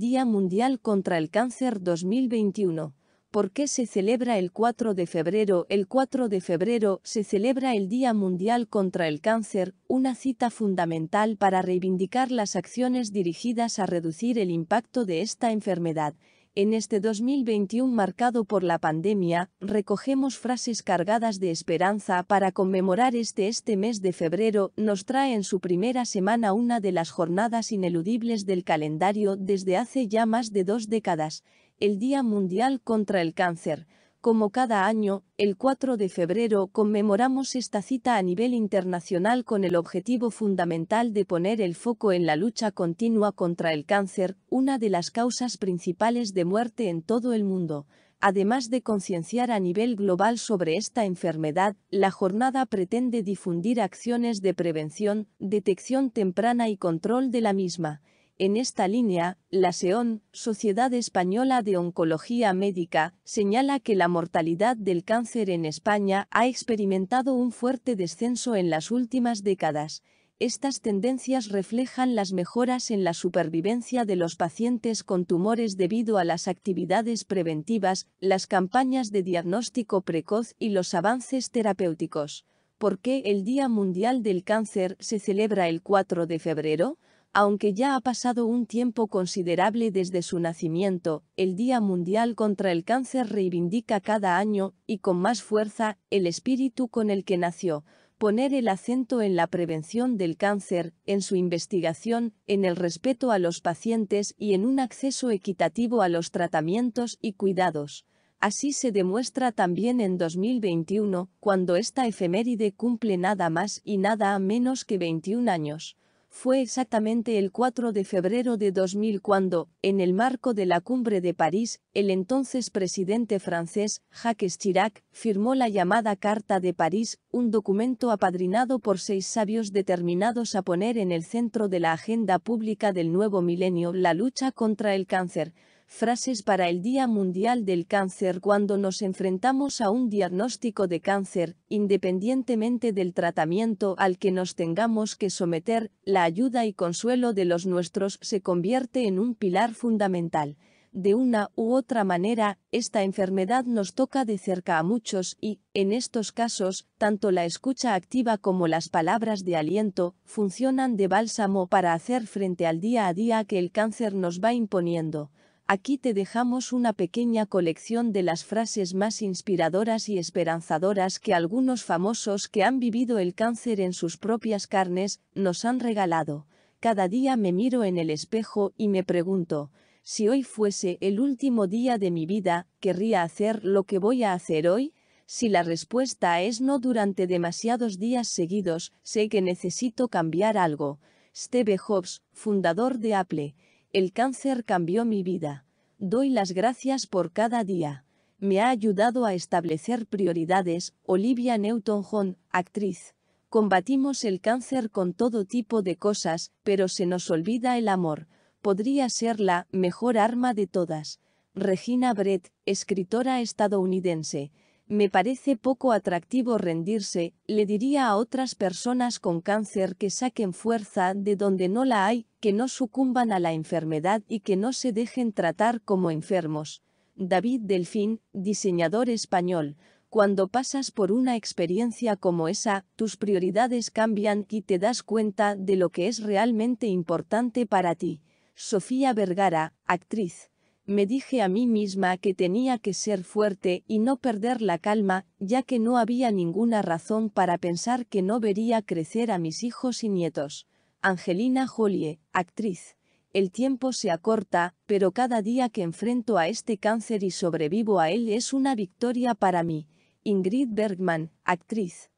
Día Mundial contra el Cáncer 2021. ¿Por qué se celebra el 4 de febrero? El 4 de febrero se celebra el Día Mundial contra el Cáncer, una cita fundamental para reivindicar las acciones dirigidas a reducir el impacto de esta enfermedad. En este 2021 marcado por la pandemia, recogemos frases cargadas de esperanza para conmemorar este este mes de febrero, nos trae en su primera semana una de las jornadas ineludibles del calendario desde hace ya más de dos décadas, el Día Mundial contra el Cáncer. Como cada año, el 4 de febrero conmemoramos esta cita a nivel internacional con el objetivo fundamental de poner el foco en la lucha continua contra el cáncer, una de las causas principales de muerte en todo el mundo. Además de concienciar a nivel global sobre esta enfermedad, la jornada pretende difundir acciones de prevención, detección temprana y control de la misma. En esta línea, la SEON, Sociedad Española de Oncología Médica, señala que la mortalidad del cáncer en España ha experimentado un fuerte descenso en las últimas décadas. Estas tendencias reflejan las mejoras en la supervivencia de los pacientes con tumores debido a las actividades preventivas, las campañas de diagnóstico precoz y los avances terapéuticos. ¿Por qué el Día Mundial del Cáncer se celebra el 4 de febrero? Aunque ya ha pasado un tiempo considerable desde su nacimiento, el Día Mundial contra el Cáncer reivindica cada año, y con más fuerza, el espíritu con el que nació, poner el acento en la prevención del cáncer, en su investigación, en el respeto a los pacientes y en un acceso equitativo a los tratamientos y cuidados. Así se demuestra también en 2021, cuando esta efeméride cumple nada más y nada menos que 21 años. Fue exactamente el 4 de febrero de 2000 cuando, en el marco de la cumbre de París, el entonces presidente francés, Jacques Chirac, firmó la llamada Carta de París, un documento apadrinado por seis sabios determinados a poner en el centro de la agenda pública del nuevo milenio la lucha contra el cáncer, frases para el Día Mundial del Cáncer cuando nos enfrentamos a un diagnóstico de cáncer, independientemente del tratamiento al que nos tengamos que someter, la ayuda y consuelo de los nuestros se convierte en un pilar fundamental. De una u otra manera, esta enfermedad nos toca de cerca a muchos y, en estos casos, tanto la escucha activa como las palabras de aliento funcionan de bálsamo para hacer frente al día a día que el cáncer nos va imponiendo. Aquí te dejamos una pequeña colección de las frases más inspiradoras y esperanzadoras que algunos famosos que han vivido el cáncer en sus propias carnes nos han regalado. Cada día me miro en el espejo y me pregunto, si hoy fuese el último día de mi vida, ¿querría hacer lo que voy a hacer hoy? Si la respuesta es no durante demasiados días seguidos, sé que necesito cambiar algo. Steve Jobs, fundador de Apple, el cáncer cambió mi vida. Doy las gracias por cada día. Me ha ayudado a establecer prioridades. Olivia Newton-John, actriz. Combatimos el cáncer con todo tipo de cosas, pero se nos olvida el amor. Podría ser la mejor arma de todas. Regina Brett, escritora estadounidense. Me parece poco atractivo rendirse, le diría a otras personas con cáncer que saquen fuerza de donde no la hay, que no sucumban a la enfermedad y que no se dejen tratar como enfermos. David Delfín, diseñador español, cuando pasas por una experiencia como esa, tus prioridades cambian y te das cuenta de lo que es realmente importante para ti. Sofía Vergara, actriz me dije a mí misma que tenía que ser fuerte y no perder la calma, ya que no había ninguna razón para pensar que no vería crecer a mis hijos y nietos. Angelina Jolie, actriz. El tiempo se acorta, pero cada día que enfrento a este cáncer y sobrevivo a él es una victoria para mí. Ingrid Bergman, actriz.